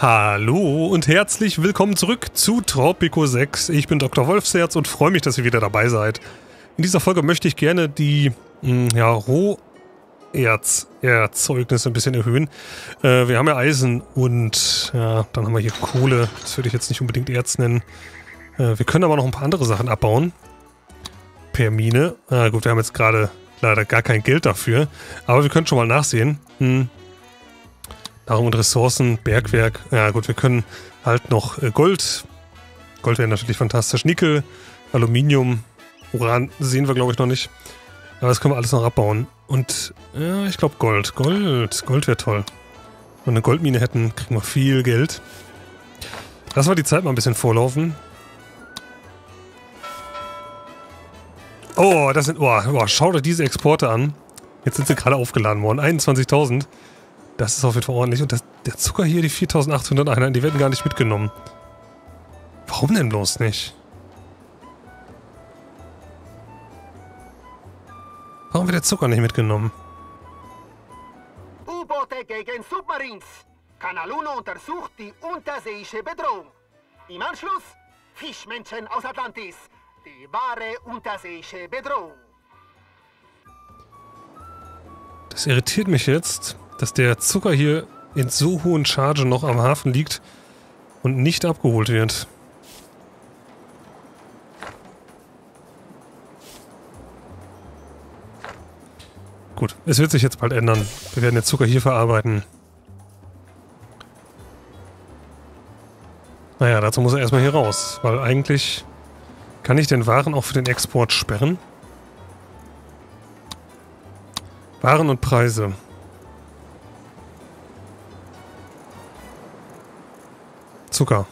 Hallo und herzlich willkommen zurück zu Tropico 6. Ich bin Dr. Wolfsherz und freue mich, dass ihr wieder dabei seid. In dieser Folge möchte ich gerne die mh, ja, Roherzerzeugnisse ein bisschen erhöhen. Äh, wir haben ja Eisen und ja, dann haben wir hier Kohle. Das würde ich jetzt nicht unbedingt Erz nennen. Äh, wir können aber noch ein paar andere Sachen abbauen. Per Mine. Ah, gut, wir haben jetzt gerade leider gar kein Geld dafür. Aber wir können schon mal nachsehen. Hm, Nahrung und Ressourcen, Bergwerk. Ja gut, wir können halt noch äh, Gold. Gold wäre natürlich fantastisch. Nickel, Aluminium, Uran sehen wir glaube ich noch nicht. Aber das können wir alles noch abbauen. Und ja, ich glaube Gold. Gold. Gold wäre toll. Wenn wir eine Goldmine hätten, kriegen wir viel Geld. Lassen wir die Zeit mal ein bisschen vorlaufen. Oh, das sind. Oh, oh, schaut euch diese Exporte an. Jetzt sind sie gerade aufgeladen worden. 21.000. Das ist auf jeden Fall ordentlich. Und das, der Zucker hier, die 4800 Einheiten, die werden gar nicht mitgenommen. Warum denn bloß nicht? Warum wird der Zucker nicht mitgenommen? U-Boote gegen Submarines. Kanaluno untersucht die unterseeische Bedrohung. Im Anschluss Fischmenschen aus Atlantis. Die wahre unterseeische Bedrohung. Das irritiert mich jetzt dass der Zucker hier in so hohen Chargen noch am Hafen liegt und nicht abgeholt wird. Gut, es wird sich jetzt bald ändern. Wir werden den Zucker hier verarbeiten. Naja, dazu muss er erstmal hier raus, weil eigentlich kann ich den Waren auch für den Export sperren. Waren und Preise. Zucker.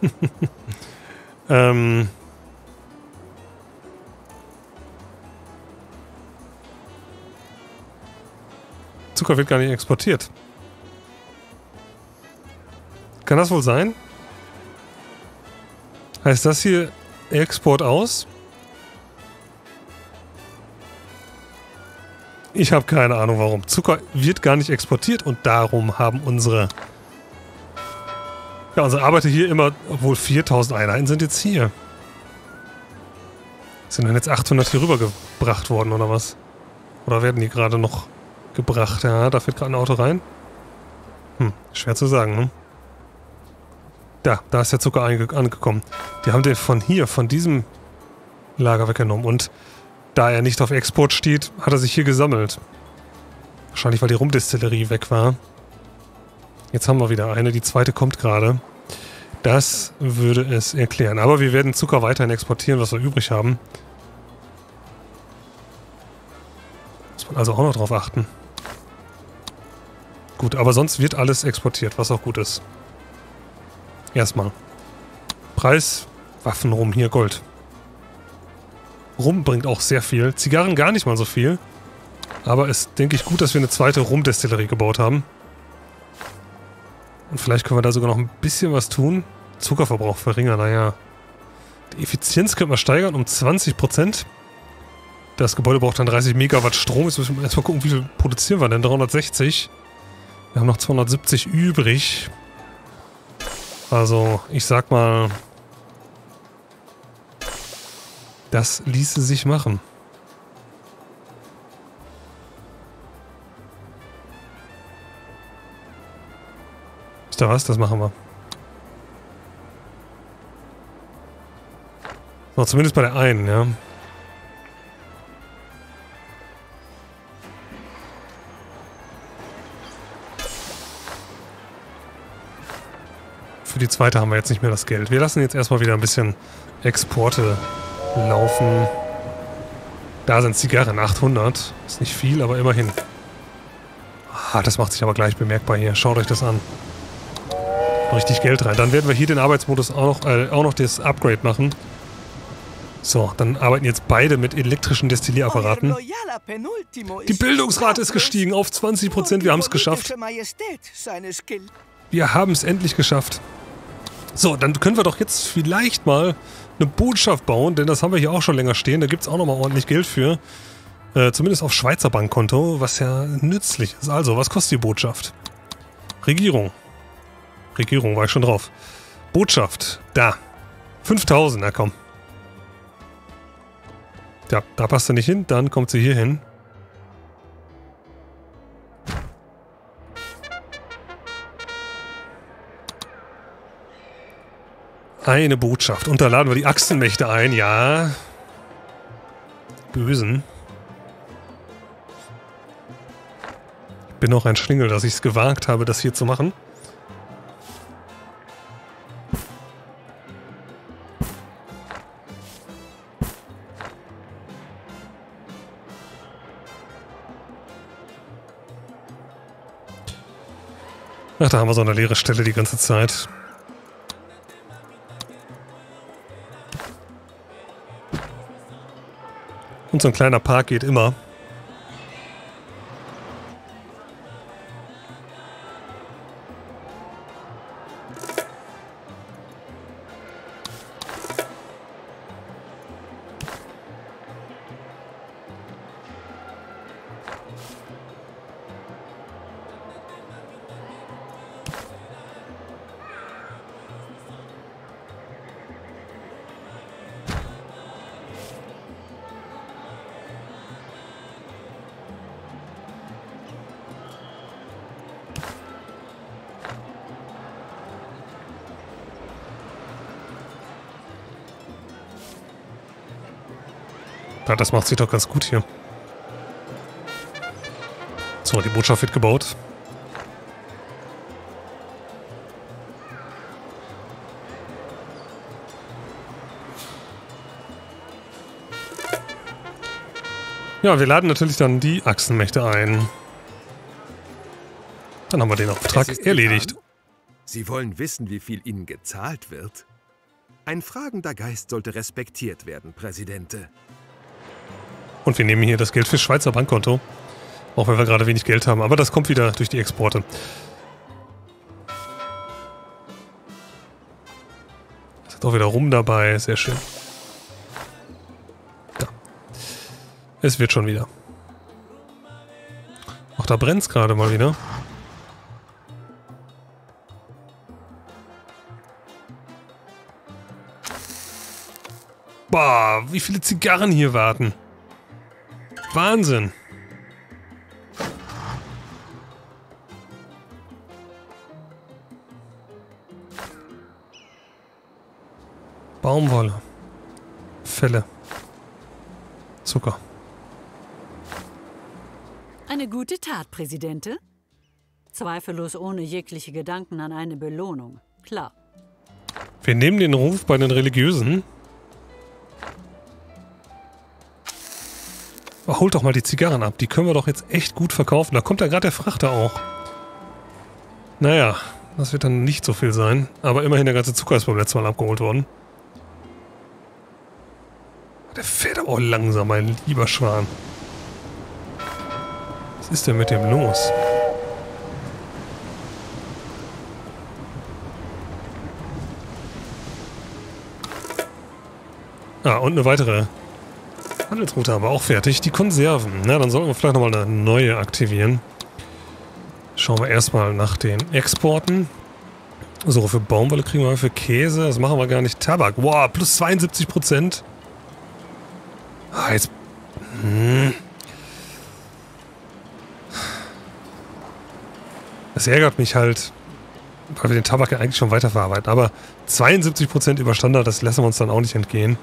ähm. Zucker wird gar nicht exportiert. Kann das wohl sein? Heißt das hier Export aus? Ich habe keine Ahnung warum. Zucker wird gar nicht exportiert und darum haben unsere ja, unsere Arbeiter hier immer, obwohl 4000 Einheiten sind jetzt hier. Sind dann jetzt 800 hier rübergebracht worden oder was? Oder werden die gerade noch gebracht? Ja, da fährt gerade ein Auto rein. Hm, schwer zu sagen, ne? Da, da ist der Zucker angekommen. Die haben den von hier, von diesem Lager weggenommen und da er nicht auf Export steht, hat er sich hier gesammelt. Wahrscheinlich, weil die Rumdestillerie weg war. Jetzt haben wir wieder eine. Die zweite kommt gerade. Das würde es erklären. Aber wir werden Zucker weiterhin exportieren, was wir übrig haben. Muss man also auch noch drauf achten. Gut, aber sonst wird alles exportiert, was auch gut ist. Erstmal. Preis, Waffen rum, hier Gold. Rum bringt auch sehr viel. Zigarren gar nicht mal so viel. Aber es denke ich gut, dass wir eine zweite Rumdestillerie gebaut haben. Und vielleicht können wir da sogar noch ein bisschen was tun. Zuckerverbrauch verringern, naja. Die Effizienz könnte man steigern um 20%. Das Gebäude braucht dann 30 Megawatt Strom. Jetzt müssen wir erstmal gucken, wie viel produzieren wir denn? 360. Wir haben noch 270 übrig. Also, ich sag mal, Das ließe sich machen. Ist da was? Das machen wir. So, zumindest bei der einen, ja. Für die zweite haben wir jetzt nicht mehr das Geld. Wir lassen jetzt erstmal wieder ein bisschen Exporte laufen. Da sind Zigarren, 800. Ist nicht viel, aber immerhin. Ah, das macht sich aber gleich bemerkbar hier. Schaut euch das an. Richtig Geld rein. Dann werden wir hier den Arbeitsmodus auch noch, äh, auch noch das Upgrade machen. So, dann arbeiten jetzt beide mit elektrischen Destillierapparaten. Die Bildungsrate ist gestiegen auf 20%. Wir haben es geschafft. Wir haben es endlich geschafft. So, dann können wir doch jetzt vielleicht mal eine Botschaft bauen, denn das haben wir hier auch schon länger stehen. Da gibt es auch nochmal ordentlich Geld für. Äh, zumindest auf Schweizer Bankkonto, was ja nützlich ist. Also, was kostet die Botschaft? Regierung. Regierung, war ich schon drauf. Botschaft, da. 5000, na komm. Ja, da passt er nicht hin, dann kommt sie hier hin. Eine Botschaft. Und da laden wir die Achsenmächte ein, ja. Bösen. Ich bin auch ein Schlingel, dass ich es gewagt habe, das hier zu machen. Ach, da haben wir so eine leere Stelle die ganze Zeit. Und so ein kleiner Park geht immer. Ja, das macht sich doch ganz gut hier. So, die Botschaft wird gebaut. Ja, wir laden natürlich dann die Achsenmächte ein. Dann haben wir den Auftrag erledigt. Sie wollen wissen, wie viel Ihnen gezahlt wird? Ein fragender Geist sollte respektiert werden, Präsidente. Und wir nehmen hier das Geld fürs Schweizer Bankkonto. Auch wenn wir gerade wenig Geld haben. Aber das kommt wieder durch die Exporte. Ist doch wieder rum dabei. Sehr schön. Da. Es wird schon wieder. Ach, da brennt es gerade mal wieder. Boah, wie viele Zigarren hier warten. Wahnsinn. Baumwolle. Felle. Zucker. Eine gute Tat, Präsidente. Zweifellos ohne jegliche Gedanken an eine Belohnung. Klar. Wir nehmen den Ruf bei den Religiösen. Holt doch mal die Zigarren ab. Die können wir doch jetzt echt gut verkaufen. Da kommt ja gerade der Frachter auch. Naja, das wird dann nicht so viel sein. Aber immerhin der ganze Zucker ist beim letzten Mal abgeholt worden. Der fährt aber auch langsam, mein lieber Schwan. Was ist denn mit dem los? Ah, und eine weitere Handelsroute haben wir auch fertig. Die Konserven. Na, dann sollten wir vielleicht nochmal eine neue aktivieren. Schauen wir erstmal nach den Exporten. So, für Baumwolle kriegen wir für Käse. Das machen wir gar nicht. Tabak. Wow, plus 72 Prozent. Ah, jetzt... Hm. Das ärgert mich halt, weil wir den Tabak ja eigentlich schon weiterverarbeiten. Aber 72% über Standard, das lassen wir uns dann auch nicht entgehen.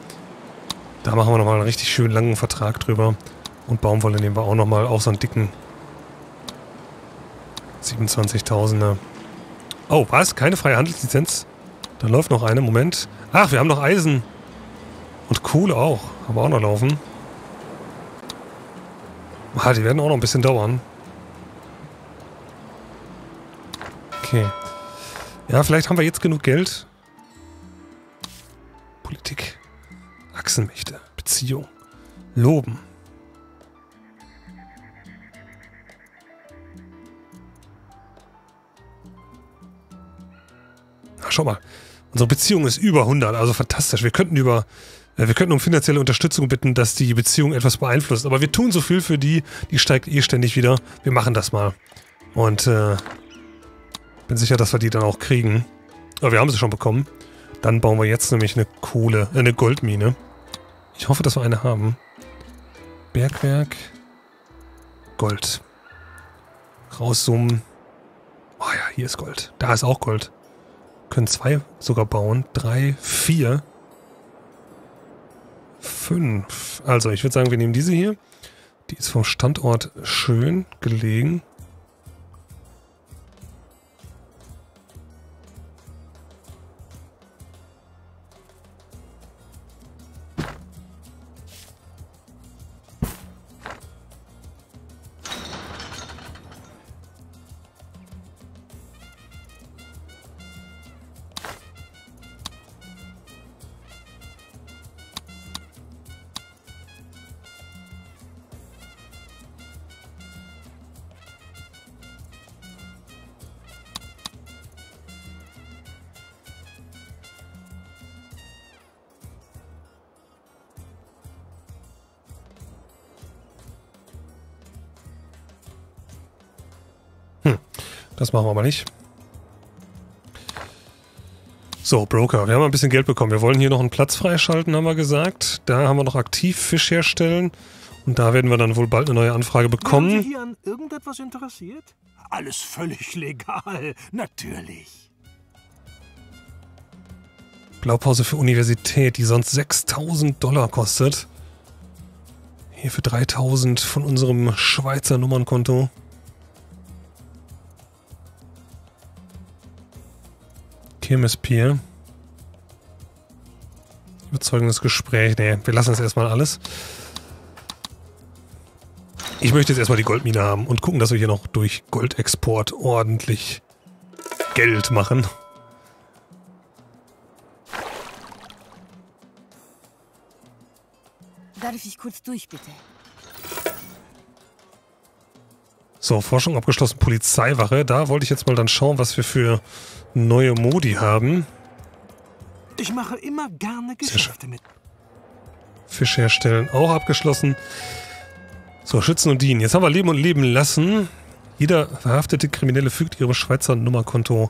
Da machen wir nochmal einen richtig schön langen Vertrag drüber. Und Baumwolle nehmen wir auch nochmal, auch so einen dicken 27.000er. Oh, was? Keine freie Handelslizenz? Da läuft noch eine. Moment. Ach, wir haben noch Eisen. Und Kohle auch. Haben wir auch noch laufen. Ah, die werden auch noch ein bisschen dauern. Okay. Ja, vielleicht haben wir jetzt genug Geld. Achsenmächte, Beziehung, Loben. Ach, schau mal, unsere Beziehung ist über 100, also fantastisch. Wir könnten über, äh, wir könnten um finanzielle Unterstützung bitten, dass die Beziehung etwas beeinflusst. Aber wir tun so viel für die, die steigt eh ständig wieder. Wir machen das mal. Und äh, Bin sicher, dass wir die dann auch kriegen. Aber wir haben sie schon bekommen. Dann bauen wir jetzt nämlich eine Kohle, äh, eine Goldmine. Ich hoffe, dass wir eine haben. Bergwerk. Gold. Rauszoomen. Oh ja, hier ist Gold. Da ist auch Gold. Können zwei sogar bauen. Drei, vier. Fünf. Also, ich würde sagen, wir nehmen diese hier. Die ist vom Standort schön gelegen. Das machen wir aber nicht. So, Broker. Wir haben ein bisschen Geld bekommen. Wir wollen hier noch einen Platz freischalten, haben wir gesagt. Da haben wir noch aktiv Fisch herstellen. Und da werden wir dann wohl bald eine neue Anfrage bekommen. Sind Sie hier an irgendetwas interessiert? Alles völlig legal, natürlich. Blaupause für Universität, die sonst 6000 Dollar kostet. Hier für 3000 von unserem Schweizer Nummernkonto. Kirmespier. Überzeugendes Gespräch. Nee, wir lassen das erstmal alles. Ich möchte jetzt erstmal die Goldmine haben und gucken, dass wir hier noch durch Goldexport ordentlich Geld machen. Darf ich kurz durch, bitte? So, Forschung abgeschlossen, Polizeiwache. Da wollte ich jetzt mal dann schauen, was wir für neue Modi haben. Ich mache immer gerne Geschäfte mit. Fisch herstellen, auch abgeschlossen. So, Schützen und Dienen. Jetzt haben wir Leben und Leben lassen. Jeder verhaftete Kriminelle fügt ihrem Schweizer Nummerkonto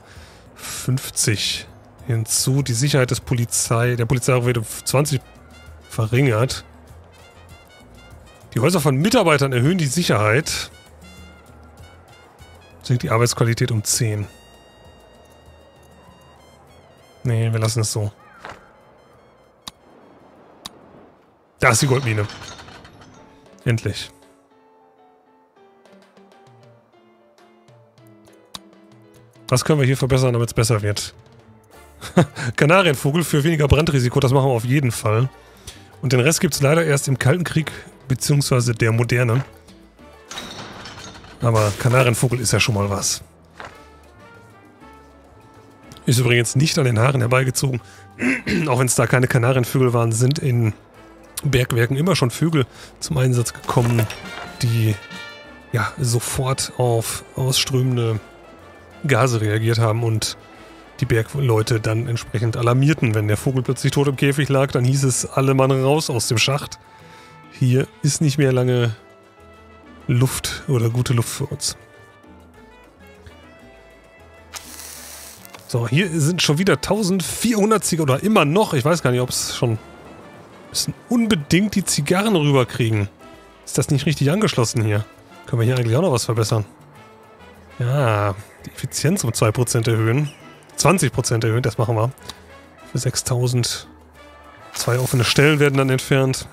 50 hinzu. Die Sicherheit des Polizei, der Polizei wird um 20 verringert. Die Häuser von Mitarbeitern erhöhen die Sicherheit. Sinkt die Arbeitsqualität um 10. Nee, wir lassen es so. Da ist die Goldmine. Endlich. Was können wir hier verbessern, damit es besser wird? Kanarienvogel für weniger Brandrisiko, das machen wir auf jeden Fall. Und den Rest gibt es leider erst im Kalten Krieg, beziehungsweise der Moderne. Aber Kanarienvogel ist ja schon mal was. Ist übrigens nicht an den Haaren herbeigezogen. Auch wenn es da keine Kanarienvögel waren, sind in Bergwerken immer schon Vögel zum Einsatz gekommen, die ja sofort auf ausströmende Gase reagiert haben und die Bergleute dann entsprechend alarmierten. Wenn der Vogel plötzlich tot im Käfig lag, dann hieß es alle Mann raus aus dem Schacht. Hier ist nicht mehr lange Luft oder gute Luft für uns. So, hier sind schon wieder 1400 Zigarren oder immer noch. Ich weiß gar nicht, ob es schon... Müssen unbedingt die Zigarren rüberkriegen. Ist das nicht richtig angeschlossen hier? Können wir hier eigentlich auch noch was verbessern? Ja, die Effizienz um 2% erhöhen. 20% erhöhen, das machen wir. Für 6000. Zwei offene Stellen werden dann entfernt.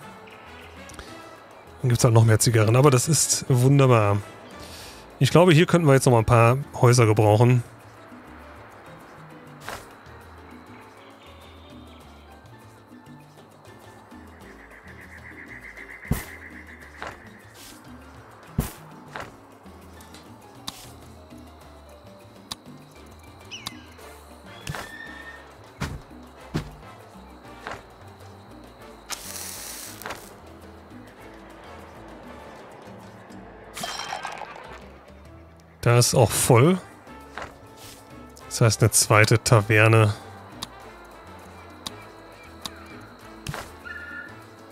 Dann gibt es halt noch mehr Zigarren, aber das ist wunderbar. Ich glaube, hier könnten wir jetzt noch mal ein paar Häuser gebrauchen. Da ist auch voll. Das heißt eine zweite Taverne.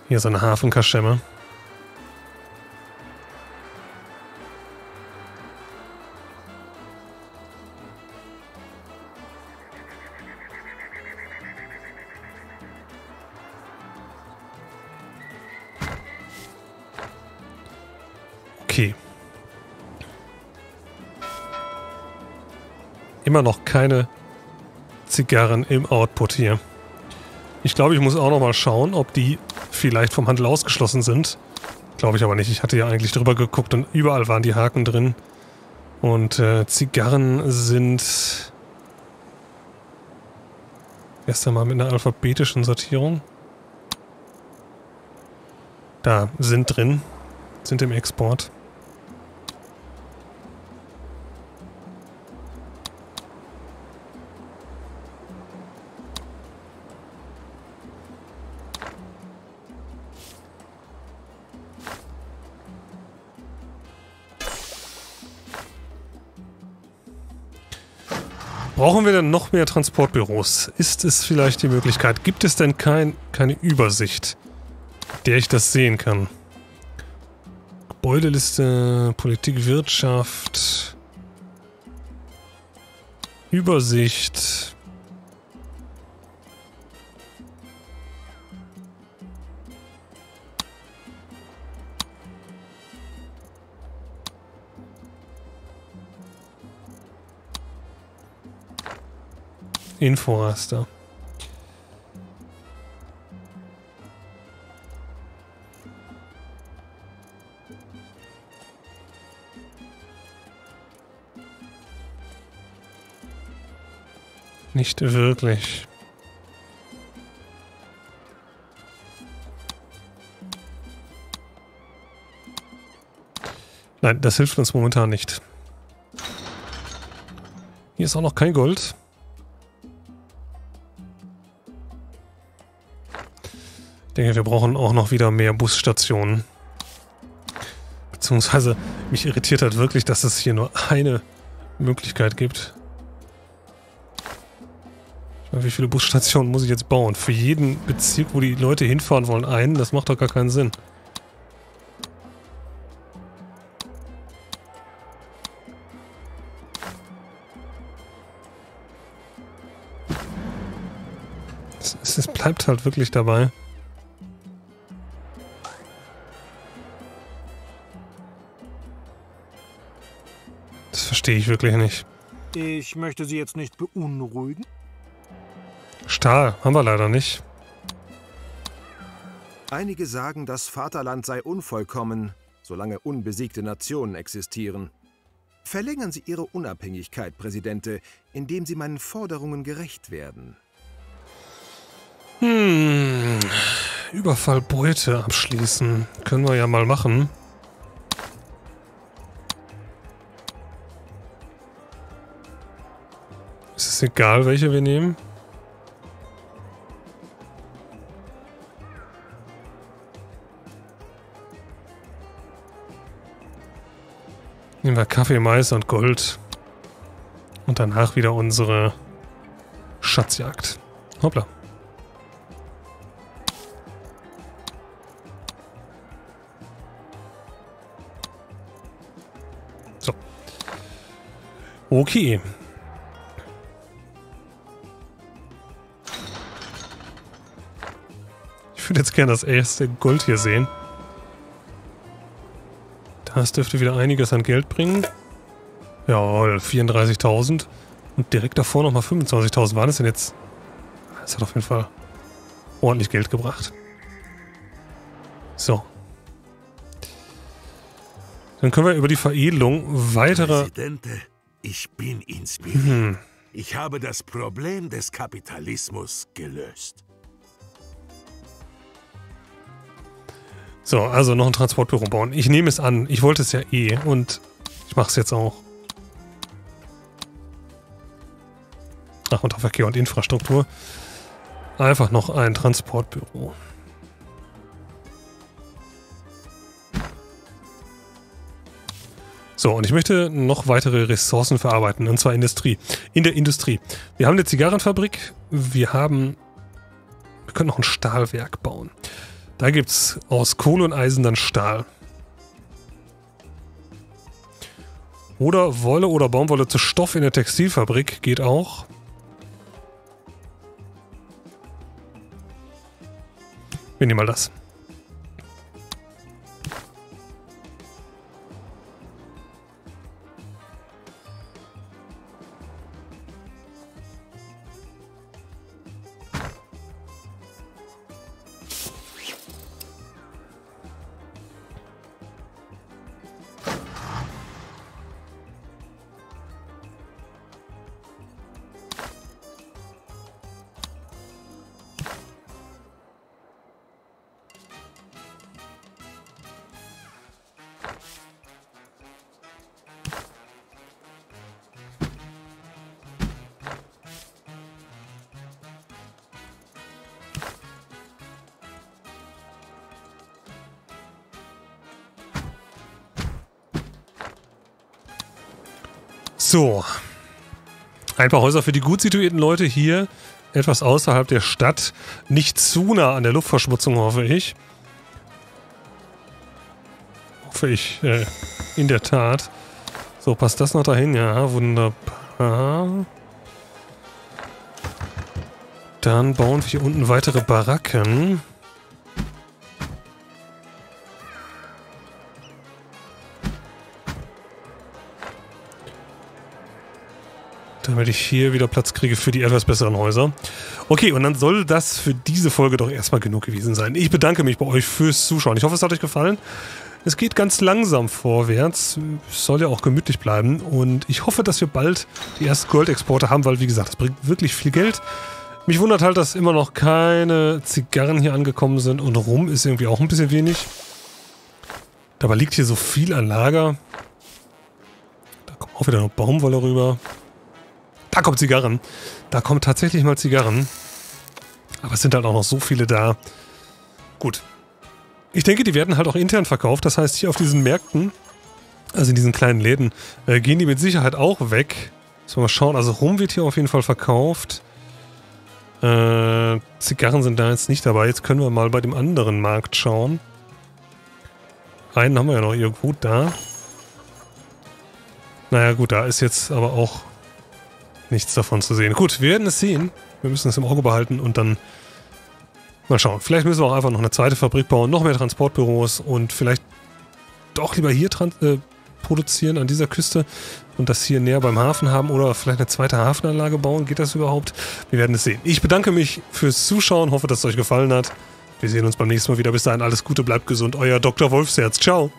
Hier ist eine Hafenkaschemme. Immer noch keine Zigarren im Output hier. Ich glaube, ich muss auch noch mal schauen, ob die vielleicht vom Handel ausgeschlossen sind. Glaube ich aber nicht. Ich hatte ja eigentlich drüber geguckt und überall waren die Haken drin. Und äh, Zigarren sind erst einmal mit einer alphabetischen Sortierung. Da sind drin, sind im Export. Brauchen wir denn noch mehr Transportbüros? Ist es vielleicht die Möglichkeit? Gibt es denn kein, keine Übersicht, der ich das sehen kann? Gebäudeliste, Politik, Wirtschaft, Übersicht. Inforaster. Nicht wirklich. Nein, das hilft uns momentan nicht. Hier ist auch noch kein Gold. Denke, wir brauchen auch noch wieder mehr Busstationen. Beziehungsweise, mich irritiert halt wirklich, dass es hier nur eine Möglichkeit gibt. Ich meine, wie viele Busstationen muss ich jetzt bauen? Für jeden Bezirk, wo die Leute hinfahren wollen, einen? Das macht doch gar keinen Sinn. Es, es bleibt halt wirklich dabei. Verstehe ich wirklich nicht. Ich möchte Sie jetzt nicht beunruhigen. Stahl haben wir leider nicht. Einige sagen, das Vaterland sei unvollkommen, solange unbesiegte Nationen existieren. Verlängern Sie Ihre Unabhängigkeit, Präsidente, indem Sie meinen Forderungen gerecht werden. Hm. Überfallbeute abschließen. Können wir ja mal machen. Ist egal, welche wir nehmen? Nehmen wir Kaffee, Mais und Gold. Und danach wieder unsere Schatzjagd. Hoppla. So. Okay. Würde jetzt gerne das erste Gold hier sehen. Das dürfte wieder einiges an Geld bringen. Jawohl, 34.000. Und direkt davor nochmal 25.000. War das denn jetzt? Das hat auf jeden Fall ordentlich Geld gebracht. So. Dann können wir über die Veredelung weiterer... Präsidente, ich bin inspiriert. Ich habe das Problem des Kapitalismus gelöst. So, also noch ein Transportbüro bauen. Ich nehme es an. Ich wollte es ja eh und ich mache es jetzt auch. Ach, unter Verkehr und Infrastruktur. Einfach noch ein Transportbüro. So, und ich möchte noch weitere Ressourcen verarbeiten, und zwar Industrie. In der Industrie. Wir haben eine Zigarrenfabrik, wir haben... Wir können noch ein Stahlwerk bauen. Da gibt es aus Kohle und Eisen dann Stahl. Oder Wolle oder Baumwolle zu Stoff in der Textilfabrik geht auch. Wir nehmen mal das. So. Ein paar Häuser für die gut situierten Leute hier, etwas außerhalb der Stadt. Nicht zu nah an der Luftverschmutzung, hoffe ich. Hoffe ich, äh, in der Tat. So, passt das noch dahin? Ja, wunderbar. Dann bauen wir hier unten weitere Baracken. Damit ich hier wieder Platz kriege für die etwas besseren Häuser. Okay, und dann soll das für diese Folge doch erstmal genug gewesen sein. Ich bedanke mich bei euch fürs Zuschauen. Ich hoffe, es hat euch gefallen. Es geht ganz langsam vorwärts. Es soll ja auch gemütlich bleiben. Und ich hoffe, dass wir bald die ersten Goldexporte haben, weil, wie gesagt, es bringt wirklich viel Geld. Mich wundert halt, dass immer noch keine Zigarren hier angekommen sind und Rum ist irgendwie auch ein bisschen wenig. Dabei liegt hier so viel an Lager. Da kommt auch wieder noch Baumwolle rüber. Da kommt Zigarren. Da kommen tatsächlich mal Zigarren. Aber es sind halt auch noch so viele da. Gut. Ich denke, die werden halt auch intern verkauft. Das heißt, hier auf diesen Märkten, also in diesen kleinen Läden, äh, gehen die mit Sicherheit auch weg. So, mal schauen. Also Rum wird hier auf jeden Fall verkauft. Äh, Zigarren sind da jetzt nicht dabei. Jetzt können wir mal bei dem anderen Markt schauen. Einen haben wir ja noch irgendwo da. Naja gut, da ist jetzt aber auch nichts davon zu sehen. Gut, wir werden es sehen. Wir müssen es im Auge behalten und dann mal schauen. Vielleicht müssen wir auch einfach noch eine zweite Fabrik bauen, noch mehr Transportbüros und vielleicht doch lieber hier äh, produzieren an dieser Küste und das hier näher beim Hafen haben oder vielleicht eine zweite Hafenanlage bauen. Geht das überhaupt? Wir werden es sehen. Ich bedanke mich fürs Zuschauen, hoffe, dass es euch gefallen hat. Wir sehen uns beim nächsten Mal wieder. Bis dahin alles Gute, bleibt gesund. Euer Dr. Wolfsherz. Ciao.